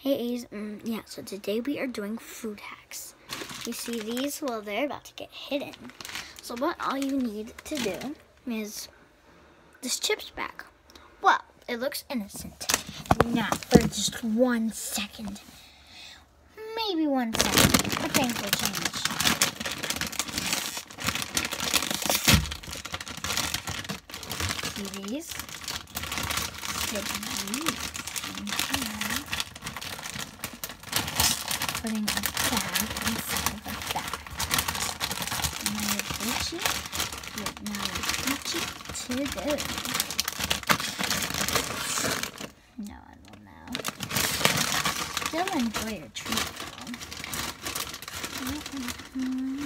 Hey, A's, um, yeah, so today we are doing food hacks. You see these? Well, they're about to get hidden. So what all you need to do is this chips bag. Well, it looks innocent. Not for just one second. Maybe one second, but things will change. See these in here. Putting a bag inside of a bag. To go. No, I don't know. Still enjoy your treat though. Mm-hmm.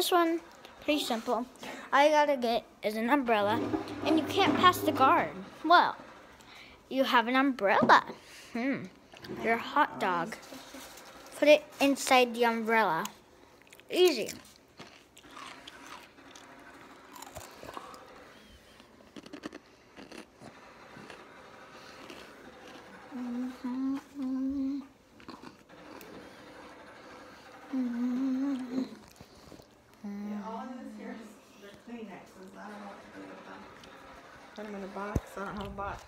This one, pretty simple. All you gotta get is an umbrella, and you can't pass the guard. Well, you have an umbrella. Hmm. Your hot dog. Put it inside the umbrella. Easy. Mm -hmm. Mm -hmm. Put them in a box. I don't have a box.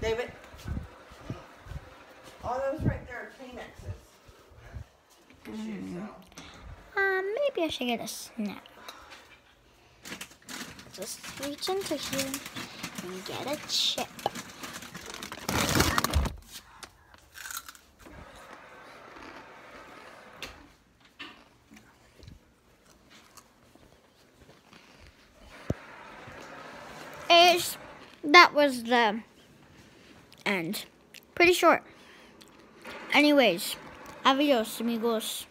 David? All those right there are Kleenexes. Mm. Um, maybe I should get a snack. Just reach into here and get a chip. Is that was the end. Pretty short. Anyways, adios, amigos.